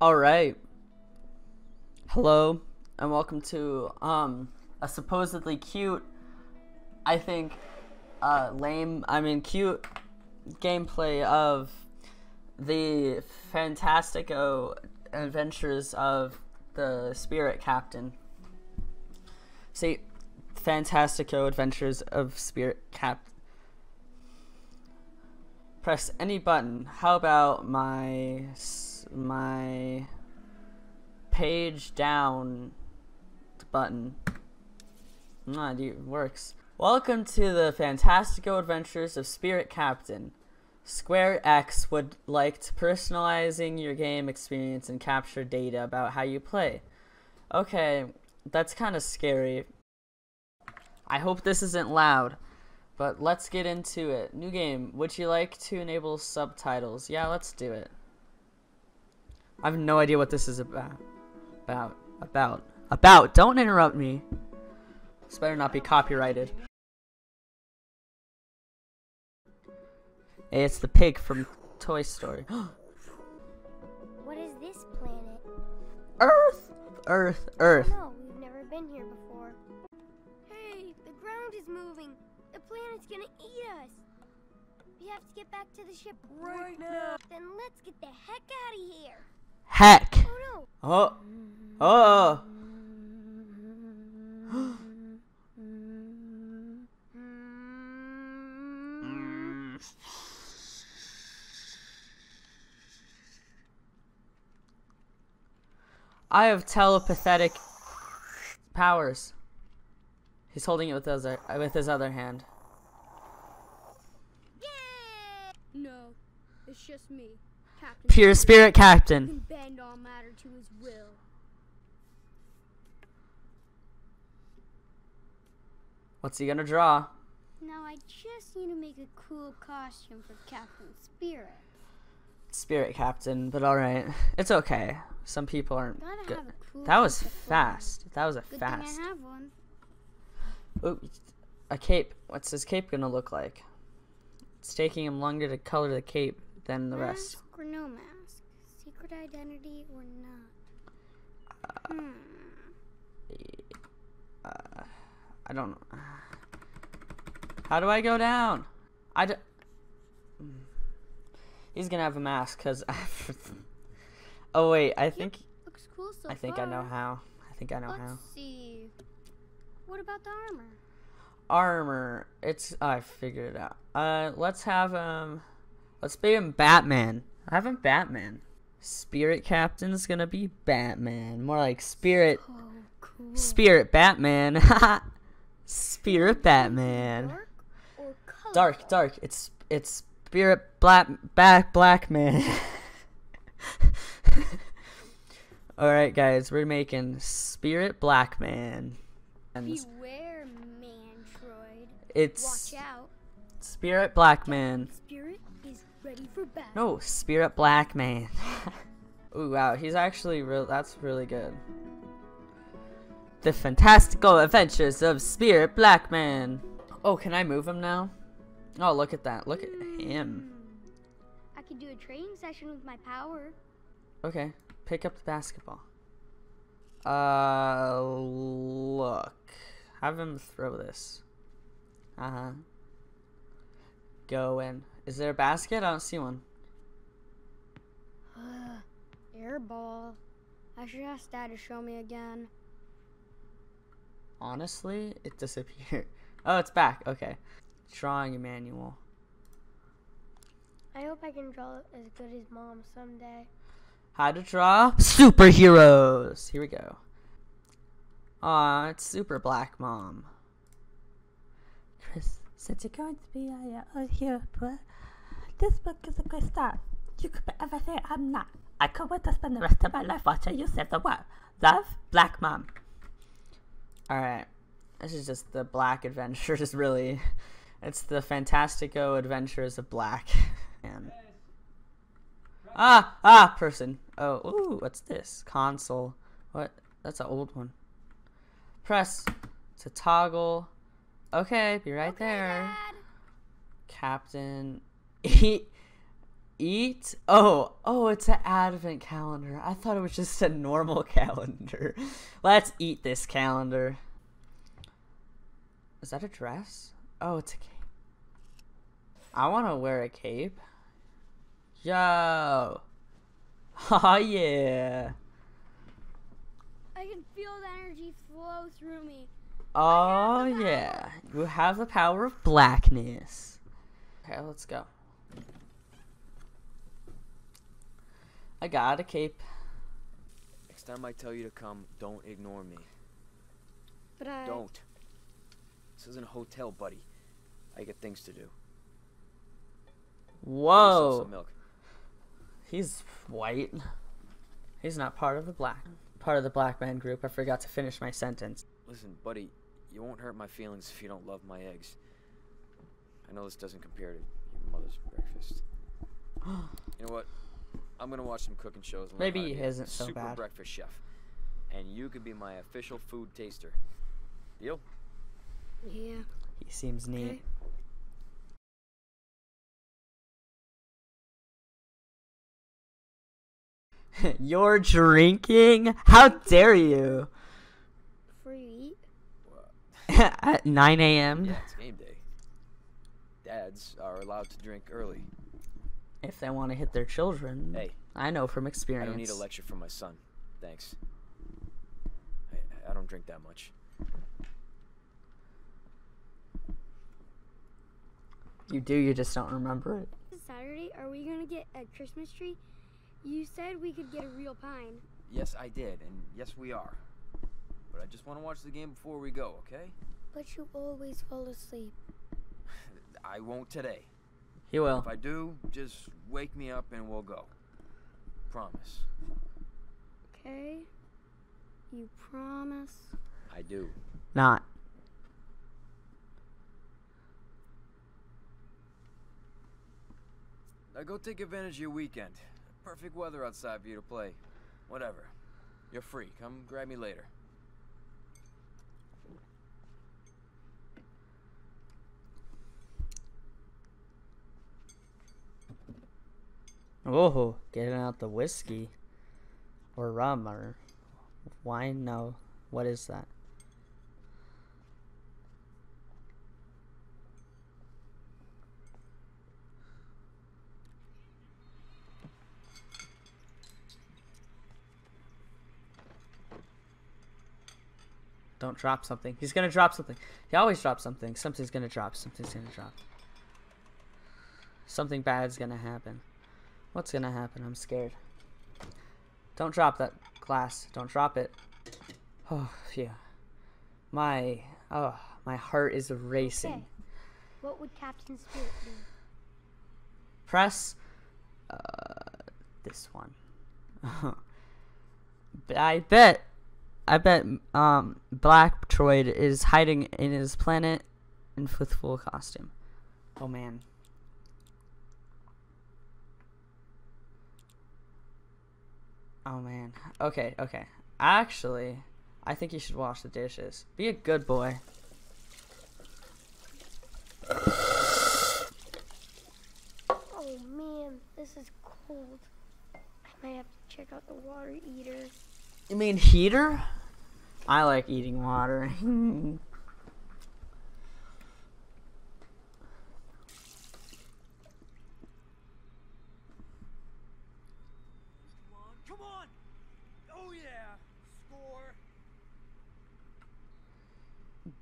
All right. Hello and welcome to um a supposedly cute I think uh lame I mean cute gameplay of the Fantastico adventures of the Spirit Captain. See, Fantastico adventures of Spirit Cap. Press any button. How about my my page down button? Ah, it works. Welcome to the fantastical Adventures of Spirit Captain. Square Enix would like to personalizing your game experience and capture data about how you play. Okay, that's kind of scary. I hope this isn't loud, but let's get into it. New game. Would you like to enable subtitles? Yeah, let's do it. I have no idea what this is about. About. About. About. Don't interrupt me. This better not be copyrighted. Hey, it's the pig from Toy Story. What is this planet? Earth! Earth, Earth. No, we've never been here before. Hey, the ground is moving. The planet's gonna eat us. We have to get back to the ship right now. Then let's get the heck out of here. Heck! Oh no. Oh! Oh! I have telepathetic powers. He's holding it with his other, with his other hand. Yeah. No, it's just me, Captain. Pure spirit captain. bend all matter to his will. What's he gonna draw? Now I just need to make a cool costume for Captain Spirit. Spirit captain, but alright. It's okay. Some people aren't good. cool. That was fast. That was a Good fast. thing I have one. Ooh, a cape. What's his cape gonna look like? It's taking him longer to color the cape than the rest. No mask? Secret identity or not? Hmm. Uh, I don't know. How do I go down? I d- He's gonna have a mask because. oh wait, I think Looks cool so I think I know how. I think I know Let's how. see. What about the armor? Armor. It's I figured it out. Uh, let's have um, let's be him Batman. I have him Batman. Spirit Captain's gonna be Batman. More like Spirit Oh, cool. Spirit Batman. Spirit Batman. Dark? Dark, dark. It's it's Spirit Black Back Black Man. All right, guys, we're making Spirit Black Man, Beware, Mantroid. it's Watch out. Spirit Black Man. Spirit is ready for battle. No, Spirit Black Man. Ooh, wow, he's actually real. That's really good. The Fantastical Adventures of Spirit Black Man. Oh, can I move him now? Oh, look at that. Look at him. I could do a training session with my power. Okay, pick up the basketball. Uh, look. Have him throw this. Uh huh. Go in. Is there a basket? I don't see one. Uh, air ball. I should ask Dad to show me again. Honestly, it disappeared. Oh, it's back. Okay. Drawing a manual. I hope I can draw as good as Mom someday. How to draw superheroes. Here we go. Aw, it's Super Black Mom. Chris, since you're going to be a, hero, this book is a great start. You could be everything I'm not. I could wait to spend the rest of my life watching you save the world. Love, Black Mom. Alright. This is just the Black Adventures, really. It's the Fantastico Adventures of Black. And Ah, ah, person. Oh, ooh, what's this? Console. What? That's an old one. Press to toggle. Okay, be right there. Dad. Captain. He. eat. Oh, oh, it's an advent calendar. I thought it was just a normal calendar. Let's eat this calendar. Is that a dress? Oh, it's a cape. I want to wear a cape. Yo. Oh, yeah. I can feel the energy flow through me. Oh, yeah. You have the power of blackness. Okay, let's go. I got a cape. Next time I tell you to come, don't ignore me. But I Don't. This isn't a hotel, buddy. I get things to do. Whoa. Some milk. He's white. He's not part of the black part of the black man group. I forgot to finish my sentence. Listen, buddy, you won't hurt my feelings if you don't love my eggs. I know this doesn't compare to your mother's breakfast. You know what? I'm gonna watch some cooking shows. And Maybe he isn't so super bad. breakfast chef, and you could be my official food taster. Deal? yeah. He seems neat. You're drinking? How dare you? Before you eat. At 9 a.m. Yeah, it's game day. Dads are allowed to drink early. If they want to hit their children. Hey, I know from experience. I don't need a lecture from my son. Thanks. I, I don't drink that much. You do, you just don't remember it. Saturday, are we gonna get a Christmas tree? You said we could get a real pine. Yes, I did, and yes, we are. But I just want to watch the game before we go, okay? But you always fall asleep. I won't today. He will. If I do, just wake me up and we'll go. Promise. Okay? You promise? I do. Not. Now go take advantage of your weekend. Perfect weather outside for you to play. Whatever. You're free. Come grab me later. Oh, getting out the whiskey. Or rum or wine? No. What is that? Don't drop something. He's gonna drop something. He always drops something. Something's gonna drop. Something's gonna drop. Something bad's gonna happen. What's gonna happen? I'm scared. Don't drop that glass. Don't drop it. Oh, phew. My, oh, my heart is racing. Okay. What would Captain Spirit do? Press, uh, this one. But I bet, I bet, um, Black Troid is hiding in his planet in full costume. Oh man. Oh man. Okay, okay. Actually, I think you should wash the dishes. Be a good boy. Oh man, this is cold. I might have to check out the water eater. You mean heater? I like eating water. Come on! Oh yeah! Score!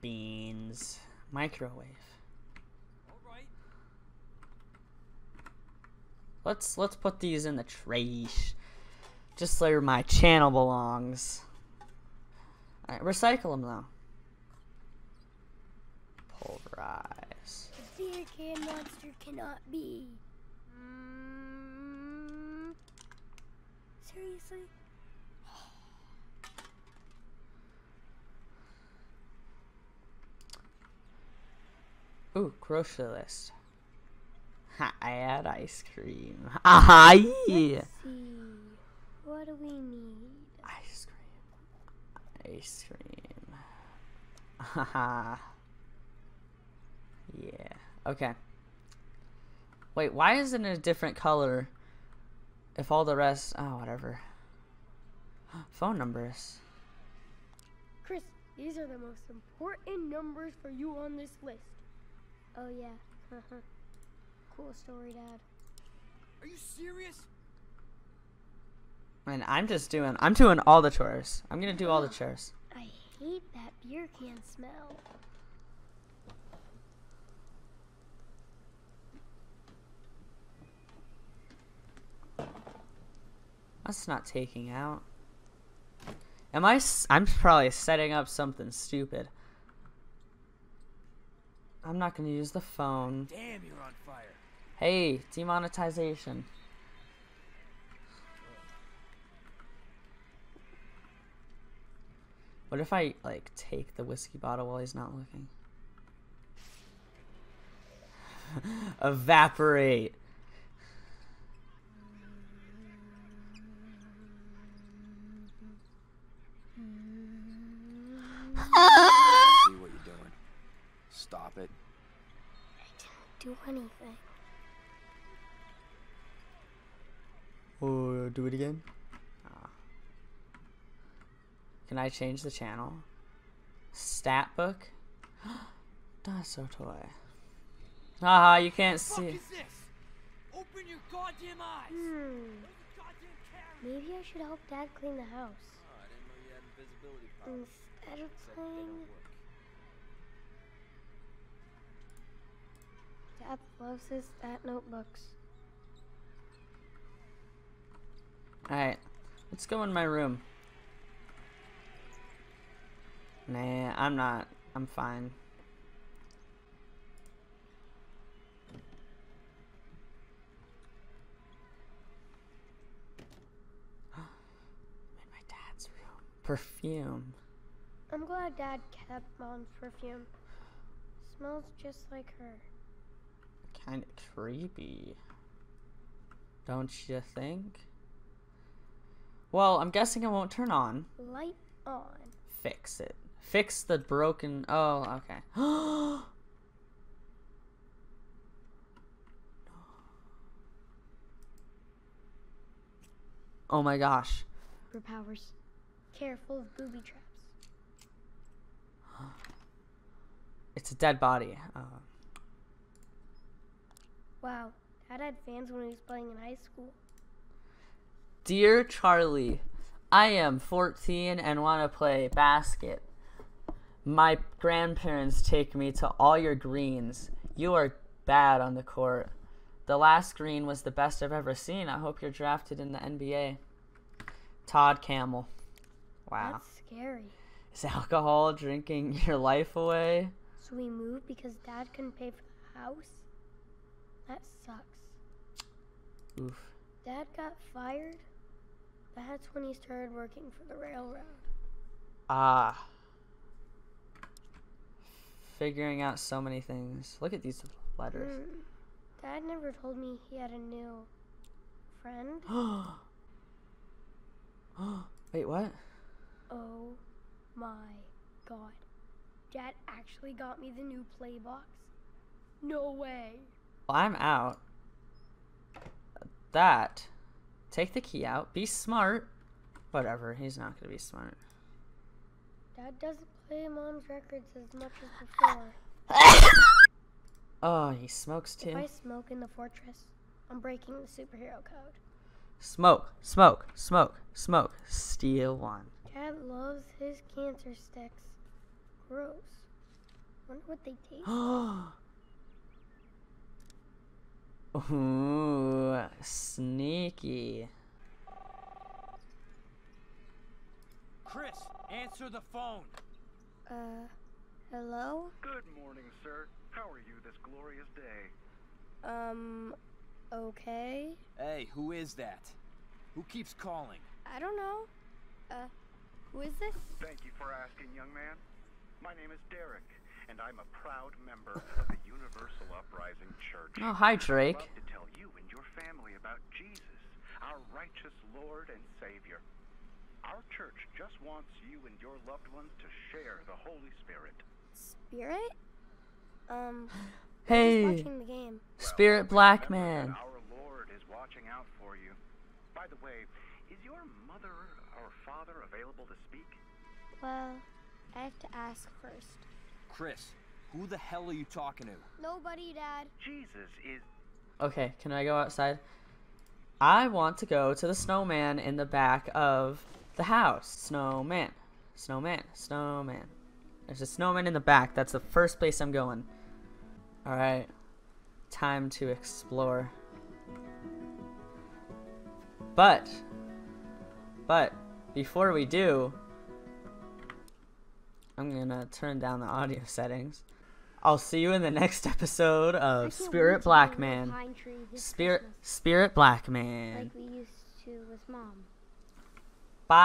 Beans. Microwave. Let's let's put these in the trash. Just where my channel belongs. Alright, recycle them though. Pulverize. The beer can monster cannot be. Mm, seriously? Ooh, grocery list. Ha, I had ice cream. Ah, yeah. Let's see. What do we need? Ice cream. Ice cream. Haha. yeah. Okay. Wait, why is it in a different color? If all the rest, oh whatever. Phone numbers. Chris, these are the most important numbers for you on this list. Oh yeah. Uh-huh. cool story, Dad. Are you serious? And I'm just doing, I'm doing all the chores. I'm gonna do all the chores. I hate that beer can smell. That's not taking out. Am I? s- I'm probably setting up something stupid. I'm not gonna use the phone. Damn, you're on fire. Hey, demonetization. What if I like take the whiskey bottle while he's not looking? Evaporate. See what you're doing. Stop it. Do anything. Oh, do it again. Ah. Can I change the channel? Stat book. Dinosaur toy. Haha, you can't see. this? Open your goddamn eyes. Hmm. Goddamn. Maybe I should help Dad clean the house Oh, I didn't know you had invisibility instead of Except they don't playing. Dad loves his stat notebooks. Alright, let's go in my room. Nah, I'm not. I'm fine. in my dad's room. Perfume. I'm glad Dad kept Mom's perfume. Smells just like her. Kind of creepy. Don't you think? Well, I'm guessing it won't turn on. Light on. Fix it. Fix the broken. Oh, okay. oh my gosh. Superpowers. Careful of booby traps. It's a dead body. Uh, Wow, Dad had fans when he was playing in high school. Dear Charlie, I am 14 and want to play basket. My grandparents take me to all your greens. You are bad on the court. The last green was the best I've ever seen. I hope you're drafted in the NBA. Todd Camel. Wow. That's scary. Is alcohol drinking your life away? So we moved because Dad couldn't pay for the house? That sucks. Oof. Dad got fired? That's when he started working for the railroad. Ah. Figuring out so many things. Look at these letters. Hmm. Dad never told me he had a new friend. Wait, what? Oh my god. Dad actually got me the new play box? No way. Well, I'm out. That. Take the key out. Be smart. Whatever. He's not gonna be smart. Dad doesn't play mom's records as much as before. Oh, he smokes If too. I smoke in the fortress, I'm breaking the superhero code. Smoke, smoke, smoke, smoke. Steal one. Dad loves his cancer sticks. Gross. Wonder what they taste. Ooh, sneaky. Chris, answer the phone. Uh, hello? Good morning, sir. How are you this glorious day? Um, okay. Hey, who is that? Who keeps calling? I don't know. Uh, who is this? Thank you for asking, young man. My name is Derek, and I'm a proud member of the Universal Uprising Church. Oh, hi, Drake. I'd Drake. love to tell you and your family about Jesus, our righteous Lord and Savior. Our church just wants you and your loved ones to share the Holy Spirit. Spirit? Um, Hey, Watching the game. Spirit Black Man. Our Lord is watching out for you. By the way, is your mother or father available to speak? Well, I have to ask first. Chris, who the hell are you talking to? Nobody, Dad. Jesus is Okay, can I go outside? I want to go to the snowman in the back of the house. Snowman. Snowman. Snowman. There's a snowman in the back. That's the first place I'm going. Alright. Time to explore. But, but, before we do, I'm gonna turn down the audio settings. I'll see you in the next episode of Spirit Black go on a Man. Pine tree this Spirit Christmas, Spirit Black Man. like we used to with Mom. 拜。